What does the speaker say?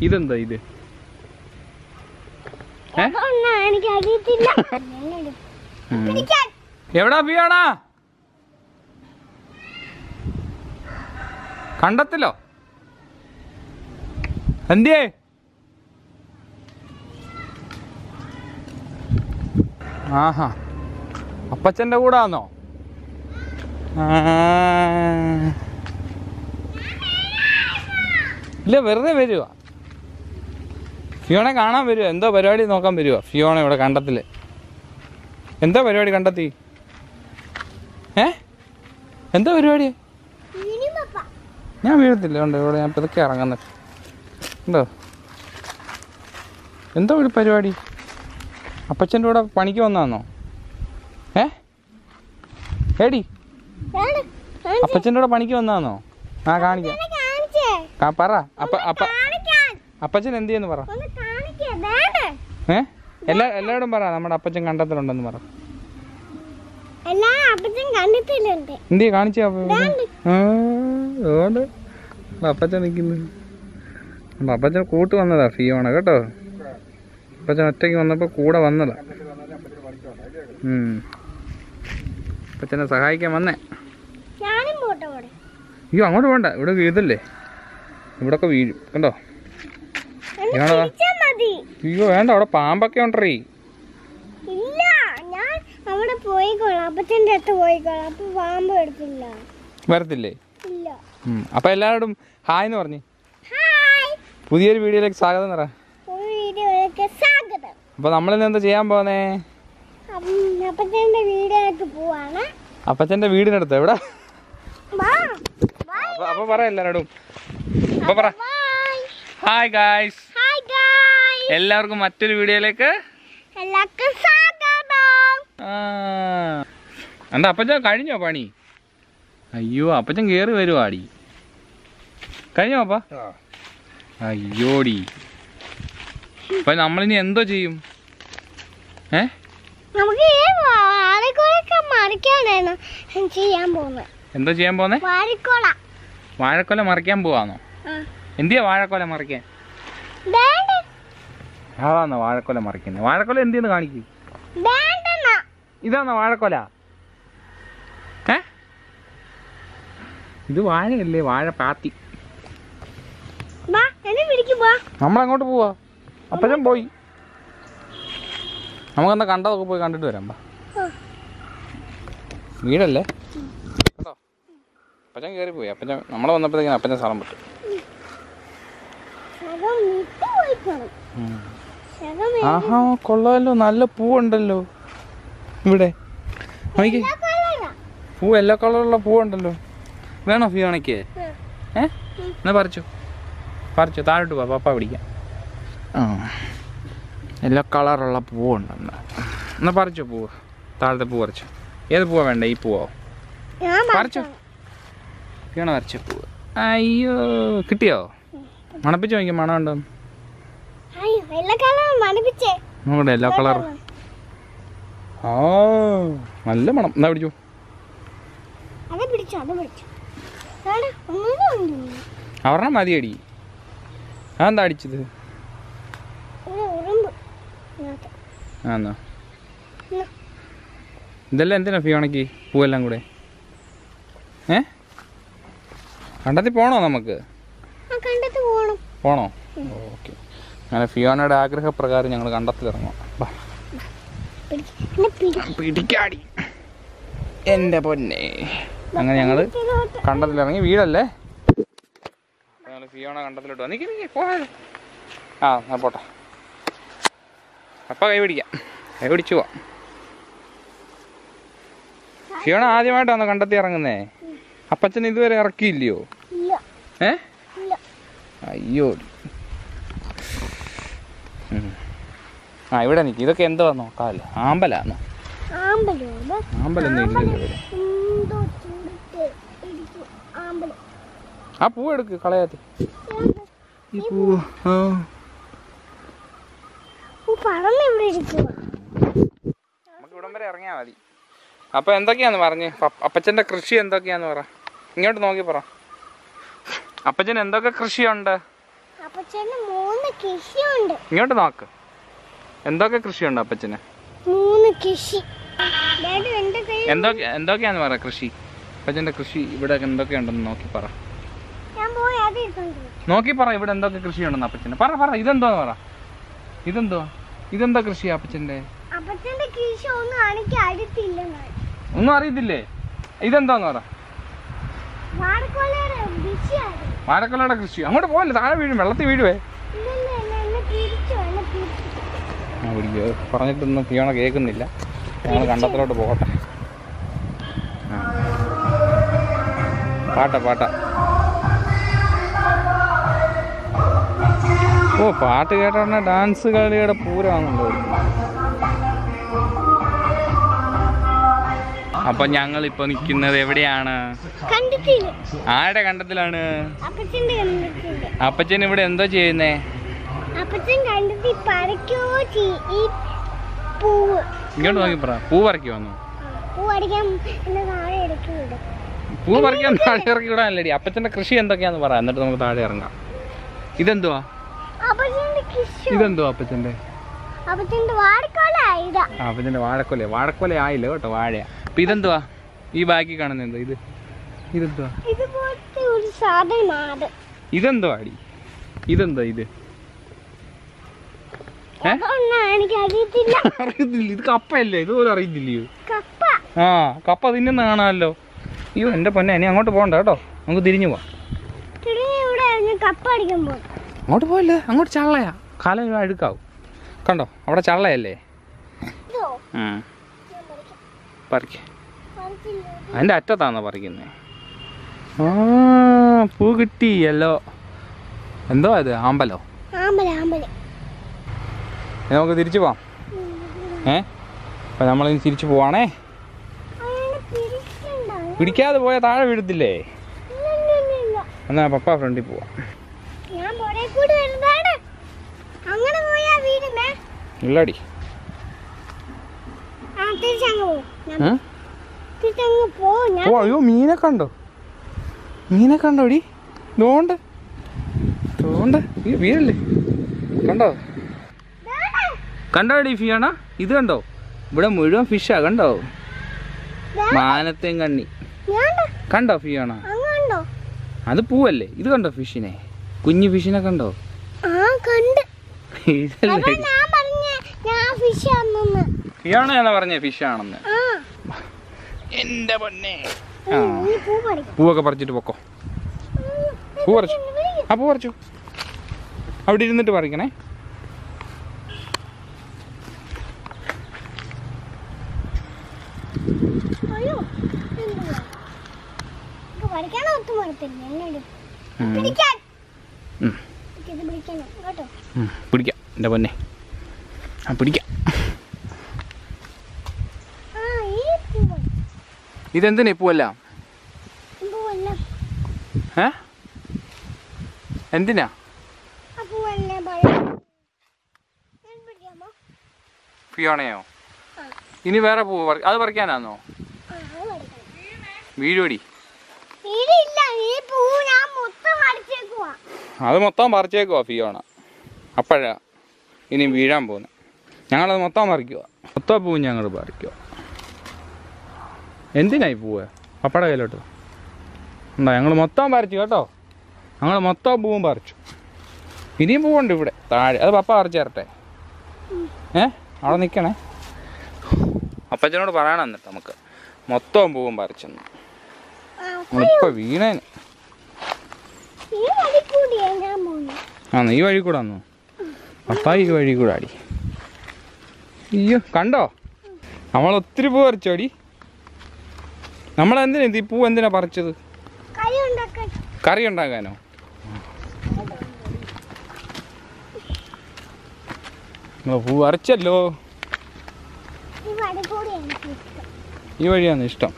ഇതെന്താ ഇത്? എവിടാ പിയാണാ കണ്ടത്തില്ലോ എന്തിയേ? ആഹാ. അപ്പച്ചന്റെ കൂടെ ആന്നോ ഇല്ല വെറുതെ വരുക ഫിയോണെ കാണാൻ വരുമോ എന്തോ പരിപാടി നോക്കാൻ വരുമോ ഫിയോണ ഇവിടെ കണ്ടത്തിൽ. എന്താ പരിപാടി കണ്ടെത്തി? ഏ? എന്താ പരിപാടി? ഞാൻ വീഴത്തില്ല. ഉണ്ട് ഇവിടെ ഞാൻ പതുക്കെ ഇറങ്ങുന്നത് ഉണ്ടോ? എന്തോ ഒരു പരിപാടി? അപ്പച്ചന്റെ കൂടെ പണിക്ക് വന്നാന്നോ ഏ? ഏടി അപ്പച്ചന്റെ കൂടെ പണിക്ക് വന്നാന്നോ ആ കാണിക്കാം. പറ. അപ്പ അപ്പ അപ്പച്ചൻ എന്ത് ചെയ്യുന്നു പറ. ഏ? എല്ലാ എല്ലാവരും പറ. നമ്മുടെ അപ്പച്ചൻ കണ്ടത്തിലുണ്ടെന്ന് പറ. എന്തി കാണിച്ചാ. അതുകൊണ്ട് അപ്പച്ചൻ നിൽക്കുന്നു. അപ്പൊ അപ്പച്ചൻ കൂട്ട് വന്നതാ ഫിയോണ കേട്ടോ? അപ്പച്ചൻ ഒറ്റയ്ക്ക് വന്നപ്പോൾ കൂടെ വന്നതാ. അപ്പച്ചനെ സഹായിക്കാൻ വന്നേ. അയ്യോ അങ്ങോട്ട് വേണ്ട ഇവിടെ വീഴതല്ലേ ഇവിടൊക്കെ വീഴും. കണ്ടോ? ഞാനതാ. അയ്യോ വേണ്ട അവിടെ പാമ്പൊക്കെ ഉണ്ടറി ഇല്ല ഞാൻ അവിടെ പോയിക്കോളാം അപ്പച്ചന്റെ അടുത്ത് പോയിക്കോളാം അപ്പൊ പാമ്പ് എടുത്തില്ല. വരത്തില്ലേ? ഇല്ല. അപ്പൊ എല്ലാവരോടും ഹായ് എന്ന് പറഞ്ഞു. പുതിയൊരു വീഡിയോയിലേക്ക് സ്വാഗതം നിറ സ്വാഗതം. അപ്പൊ നമ്മളിന്ന് എന്താ ചെയ്യാൻ പോകുന്നേ അപ്പച്ചന്റെ വീഡിയോയിലേക്ക് പോവാണ്. അപ്പച്ചന്റെ വീടിനടുത്ത് എവിടെ? അപ്പൊ പറ എല്ലാരോടും. അപ്പൊ പറ. ഹായ് ഗായ്സ് ഹായ് ഗായ് എല്ലാവർക്കും മറ്റൊരു വീഡിയോയിലേക്ക് എല്ലാവർക്കും സ്വാഗതം. ആ. എന്താ അപ്പച്ചൻ കഴിഞ്ഞോ പണി? അയ്യോ അപ്പച്ചൻ കേറി വരുവാടി. കഴിഞ്ഞോ അപ്പ? അയ്യോടി. അപ്പൊ നമ്മളിനി എന്തോ ചെയ്യും? ഏ? നമുക്ക് ചെയ്യാൻ പോകുന്നത് എന്തോ ചെയ്യാൻ വാഴക്കൊല. മറിക്കാൻ പോവാന്നോ. എന്തിയാ വാഴക്കൊല മറിക്കാൻ? അതാന്നോ വാഴക്കൊല മറിക്കുന്നത് വാഴക്കൊല എന്തിന്ന് കാണിക്കും? ഇതാന്ന വാഴക്കൊല? ഏ? ഇത് വാഴയല്ലേ വാഴ പാത്തി. നമ്മളങ്ങോട്ട് പോവാ. അപ്പച്ചൻ പോയി. നമുക്കെന്നാ കണ്ടതൊക്കെ പോയി കണ്ടിട്ട് വരാം ബാ വീടല്ലേ? കേട്ടോ? അപ്പച്ചൻ കയറി പോയി. അപ്പച്ചൻ നമ്മളെ വന്നപ്പോഴത്തേക്കും അപ്പച്ചൻ സ്ഥലം പറ്റും വിട്ട് ആഹാ കൊള്ളാമല്ലോ നല്ല പൂവുണ്ടല്ലോ. ഇവിടെ. പൂ എല്ലാ കളറുള്ള പൂവുണ്ടല്ലോ. വേണോ ഫിയോണയ്ക്ക്. ഏ? എന്നാ പറിച്ചു. പറിച്ചു. താഴോട്ട് പോ പപ്പ പിടിക്കാം. ആ. എല്ലാ കളറുള്ള പൂവുണ്ട് എന്നാ പറിച്ചു പൂവ് താഴത്തെ പൂ പറിച്ചു. ഏത് പൂവാ വേണ്ട ഈ പൂവോ? പറിച്ചു. ഫിയോണ പറിച്ച പൂവ്? അയ്യോ കിട്ടിയോ? മണപ്പിച്ച് നോക്കി മണം ഉണ്ടോ അയ്യോ എല്ലാ കളറും മടുപ്പിച്ചേ നോക്കട്ടെ എല്ലാ കളർ. ആ നല്ല മണം. എന്നാ പിടിച്ചു? അത് മതി അടി അവരെണ്ണം അതെന്താ അടിച്ചത്. ആന്നോ. ഇതെല്ലാം എന്തിനാ ഫിയോണയ്ക്ക് പൂവെല്ലാം കൂടെ? ഏ? കണ്ടെത്തി പോണോ നമുക്ക്? പോണോ? അങ്ങനെ ഫിയോണയുടെ ആഗ്രഹപ്രകാരം ഞങ്ങൾ കണ്ടത്തിലിറങ്ങും പിടിക്കാടി. എന്റെ പൊന്നെ. അങ്ങനെ ഞങ്ങൾ ഇതിലോട്ട് കണ്ടത്തിലിറങ്ങി. വീടല്ലേ? ഞങ്ങൾ ഫിയോണ കണ്ടത്തിലോട്ട് നിക്ക് ആ എന്നാ പോട്ടെ. അപ്പ കൈ പിടിക്കാം. കൈ പിടിച്ചു പോവാം ഫിയോണ ആദ്യമായിട്ടാണോ കണ്ടെത്തി ഇറങ്ങുന്നേ. അപ്പച്ചൻ ഇതുവരെ ഇറക്കിയില്ലയോ? ഇല്ല. ഏ? ഇല്ല. അയ്യോ. ആ ഇവിടെ നിൽക്കും ഇതൊക്കെ എന്തോ നോക്കാമല്ലോ ആമ്പലാന്നോ ഇല്ലല്ലോ ആ പൂ എടുക്ക് കളയാതെ. ഈ പൂ നമുക്ക് ഇവിടം വരെ ഇറങ്ങിയാൽ മതി. അപ്പൊ എന്തൊക്കെയാന്ന് പറഞ്ഞ്? അപ്പച്ചന്റെ കൃഷി എന്തൊക്കെയാന്ന് പറ. ഇങ്ങോട്ട് നോക്കി പറ. അപ്പച്ചൻ എന്തൊക്കെ കൃഷിയുണ്ട്? മൂന്ന് കൃഷിയുണ്ട്. ഇങ്ങോട്ട് നോക്ക്. എന്തൊക്കെ കൃഷിയുണ്ട് അപ്പച്ചന്? മൂന്ന് കൃഷി. എന്തൊക്കെ എന്തൊക്കെയാന്ന് പറ കൃഷി? അപ്പച്ചന്റെ കൃഷി ഇവിടെ എന്തൊക്കെയുണ്ടെന്ന് നോക്കി പറ. നോക്കി പറ ഇവിടെ എന്തൊക്കെ കൃഷിയുണ്ടെന്ന് അപ്പച്ചന്. പറ പറ ഇതെന്തോന്ന് പറ. ഇതെന്തോ? ഇതെന്താ കൃഷി അപ്പച്ചന്റെ? അപ്പച്ചന്റെ കൃഷി ഒന്നും എനിക്ക് ഒന്നും അറിയത്തില്ലേ? ഇതെന്താന്ന് പറ. വാഴക്കൊലയുടെ കൃഷി. അങ്ങോട്ട് പോകല്ലേ താഴെ വീഴും. വെള്ളത്തിൽ വീഴുവേ. പറഞ്ഞിട്ടൊന്നും ഫിയോണ കേൾക്കുന്നില്ല. ഞങ്ങൾ കണ്ടത്തിലോട്ട് പോകട്ടെ. പാട്ട പാട്ട. ഓ പാട്ട് കേട്ടാണ് ഡാൻസ് കളിയുടെ പൂരമാണല്ലോ അപ്പൊ ഞങ്ങൾ ഇപ്പൊ നിൽക്കുന്നത് എവിടെയാണ് ആരുടെ കണ്ടത്തിലാണ്? അപ്പച്ചൻ ഇവിടെ എന്തോ ചെയ്യുന്നേ? ഇങ്ങോട്ട് നോക്കി പറ. പൂ പറിക്ക് വന്നു പൂ പറിക്കാൻ താഴെ ഇറക്കി വിടാനല്ലടി. അപ്പച്ചന്റെ കൃഷി എന്തൊക്കെയാന്ന് പറ. എന്നിട്ട് നമുക്ക് താഴെ ഇറങ്ങാം. ഇതെന്തുവാ? ഇതെന്തുവാ അപ്പച്ചന്റെ? അപ്പച്ചന്റെ അപ്പച്ചന്റെ വാഴക്കൊല. വാഴക്കൊല ആയില്ല കേട്ടോ വാഴ അപ്പൊ ഇതെന്തുവാ? ഈ ബാക്കി കാണുന്ന എന്തോ ഇത്? ഇതെന്തുവാ? ഇതെന്തോ ഇതെന്തുവാ അടി? ഇതെന്താ ഇത്? അറിയത്തില്ല. ഇത് കപ്പയല്ലേ? ഇതുപോലെ അറിയത്തില്ലയോ? ആ കപ്പ തിന്നുന്ന കാണാമല്ലോ അയ്യോ എന്റെ പൊന്നെ ഇനി അങ്ങോട്ട് പോകണ്ട കേട്ടോ. നമുക്ക് തിരിഞ്ഞു പോവാം. അങ്ങോട്ട് പോയല്ലേ? അങ്ങോട്ട് ചള്ളയാ. കാലം അഴുക്കാവും. കണ്ടോ? അവിടെ ചള്ളയല്ലേ? ആ. പറിക്ക്. അതിന്റെ അറ്റത്താണോ പറിക്കുന്നത് ആ പൂ കിട്ടിയല്ലോ. എന്തോ അത് ആമ്പലോ? നമുക്ക് തിരിച്ചു പോവാം. ഏ? അപ്പം നമ്മളിനി തിരിച്ചു പോവാണേ. പിടിക്കാതെ പോയ താഴെ വീഴത്തില്ലേ? എന്നാ പപ്പ ഫ്രണ്ടിൽ പോവാം. ഇല്ലടി. തിരിച്ചങ്ങ് പോകും ഓ അയ്യോ മീനെ കണ്ടോ? മീനെ കണ്ടോടി തോണ്ട് തോണ്ട് ഈ വീഴല്ലേ കണ്ടോ? ദാടാ, കണ്ടോടി ഫിയാണ? ഇത് കണ്ടോ? ഇവിടെ മുഴുവൻ ഫിഷാ കണ്ടോ? മാനത്തേം കണ്ണി. കണ്ടോ? ഫിയാണ? അത് പൂവല്ലേ? ഇത് കണ്ടോ ഫിഷിനെ കുഞ്ഞു ഫിഷിനെ കണ്ടോ? ഫിയാണോ പറഞ്ഞേ ഫിഷാണെന്ന് എന്റെ പൊന്നെ. പൂവൊക്കെ പറിച്ചിട്ട് പൊക്കോ. പൂ പറിച്ചു. ആ പൂ പറിച്ചു. അവിടെ ഇരുന്നിട്ട് പറിക്കണേ. പിടിക്കാം. എന്റെ പൊന്നെ. ആ പിടിക്കാം ആ ഈ പൂവ് ഇതെന്തിനാ പൂവല്ല? ഏ? എന്തിനാ? ഫിയോണയോ ഇനി വേറെ പറി അത് പറിക്കാനാന്നോ? അടിച്ചേക്കുവാ അത് മൊത്തം പറിച്ചേക്കുവാ. ഫിയോണ അപ്പോഴാ ഇനി വീഴാൻ പോകുന്നത് ഞങ്ങളത് മൊത്തം പറിക്കുക മൊത്തം പൂവ് ഞങ്ങൾ പറിക്കുക എന്തിനായി പോവുക പപ്പട കയ്യിലോട്ട്. എന്താ ഞങ്ങൾ മൊത്തം പറിച്ചു കേട്ടോ. ഞങ്ങൾ മൊത്തം പൂവും പറിച്ചു. ഇനിയും പൂവുണ്ട് ഇവിടെ. താഴെ. അത് പപ്പ പറിച്ചു തരട്ടെ. ഏ? അവിടെ നിൽക്കണേ അപ്പച്ചനോട് പറയണം എന്നിട്ട് നമുക്ക് മൊത്തം പൂവും പറിച്ചെന്ന്. നമ്മളിപ്പോൾ വീണേന് ആ നീ വഴി കൂടെ വന്നു. പപ്പ ഈ വഴി കൂടെ അടി അയ്യോ കണ്ടോ? നമ്മൾ ഒത്തിരി പൂ പറിച്ചോടി. നമ്മൾ എന്തിനാ ഇത്? ഈ പൂ എന്തിനാ പറിച്ചത്? കറി ഉണ്ടാക്കാനോ പൂ പറിച്ചല്ലോ. ഈ വഴിയാണ് ഇഷ്ടം.